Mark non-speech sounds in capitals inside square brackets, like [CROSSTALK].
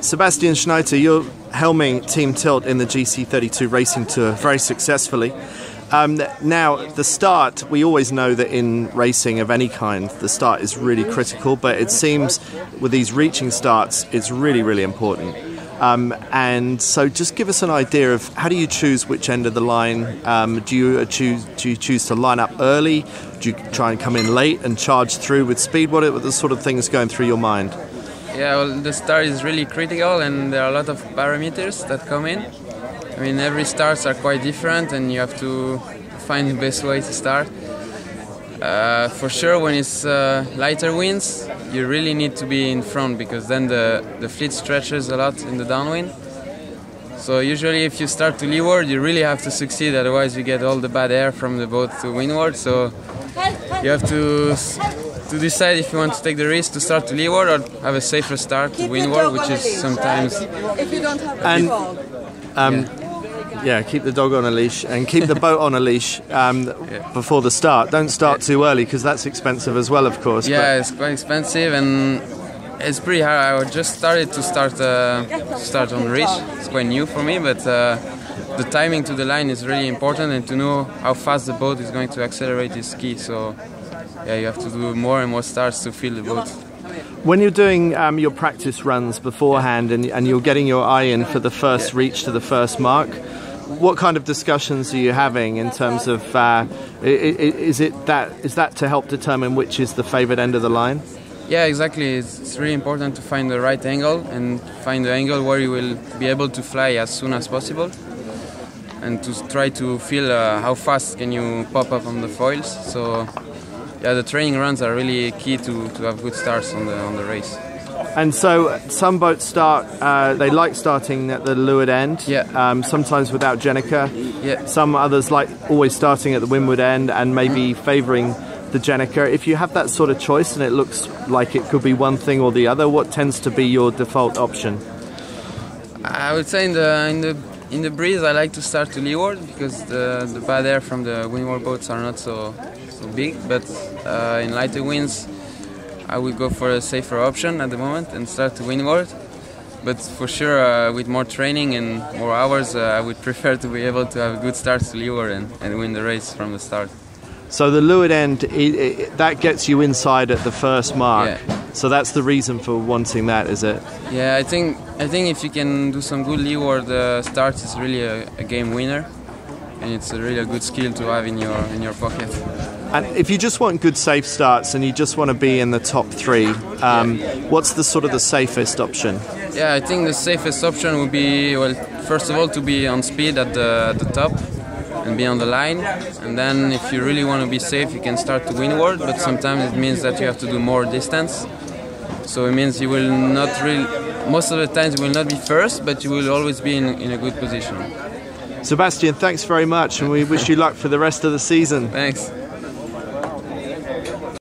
Sébastien Schneiter, you're helming Team Tilt in the GC32 Racing Tour very successfully. Um, now, the start, we always know that in racing of any kind, the start is really critical, but it seems with these reaching starts, it's really, really important. Um, and so, just give us an idea of how do you choose which end of the line? Um, do you choose do you choose to line up early? Do you try and come in late and charge through with speed? What are the sort of things going through your mind? Yeah, well, the start is really critical, and there are a lot of parameters that come in. I mean, every starts are quite different, and you have to find the best way to start. Uh, for sure, when it's uh, lighter winds, you really need to be in front because then the, the fleet stretches a lot in the downwind. So usually, if you start to leeward, you really have to succeed. Otherwise, you get all the bad air from the boat to windward. So you have to to decide if you want to take the risk to start to leeward or have a safer start to windward, which is sometimes. If you don't have And um, yeah. Keep the dog on a leash and keep the boat on a leash um, before the start. Don't start too early because that's expensive as well, of course. Yeah, it's quite expensive and it's pretty hard. I just started to start uh, start on reach. It's quite new for me, but uh, the timing to the line is really important, and to know how fast the boat is going to accelerate is key. So yeah, you have to do more and more starts to feel the boat. When you're doing um, your practice runs beforehand and, and you're getting your eye in for the first reach to the first mark, what kind of discussions are you having in terms of uh, is it that is that to help determine which is the favourite end of the line? Yeah, exactly. It's, it's really important to find the right angle and find the angle where you will be able to fly as soon as possible, and to try to feel uh, how fast can you pop up on the foils. So, yeah, the training runs are really key to, to have good starts on the on the race. And so some boats start, uh, they like starting at the leeward end, Yeah. um, sometimes without gennaker. Yeah. Some others like always starting at the windward end and maybe favouring the gennaker. If you have that sort of choice and it looks like it could be one thing or the other, what tends to be your default option? I would say in the in the in the breeze, I like to start to leeward because the the bad air from the windward boats are not so so big. But uh, in lighter winds, I will go for a safer option at the moment and start to windward. But for sure, uh, with more training and more hours, uh, I would [LAUGHS] prefer to be able to have a good start to leeward and, and win the race from the start. So the leeward end, i i that gets you inside at the first mark. Yeah. So that's the reason for wanting that, is it? Yeah, I think I think if you can do some good leeward uh, starts, it's really a, a game winner, and it's a really a good skill to have in your in your pocket. And if you just want good safe starts and you just want to be in the top three, um, what's the sort of the safest option? Yeah, I think the safest option would be well, first of all, to be on speed at the at the top and be on the line, and then if you really want to be safe, you can start to windward. But sometimes it means that you have to do more distance. So it means you will not really, most of the times you will not be first, but you will always be in, in a good position. Sébastien, thanks very much, and we wish you luck for the rest of the season. Thanks.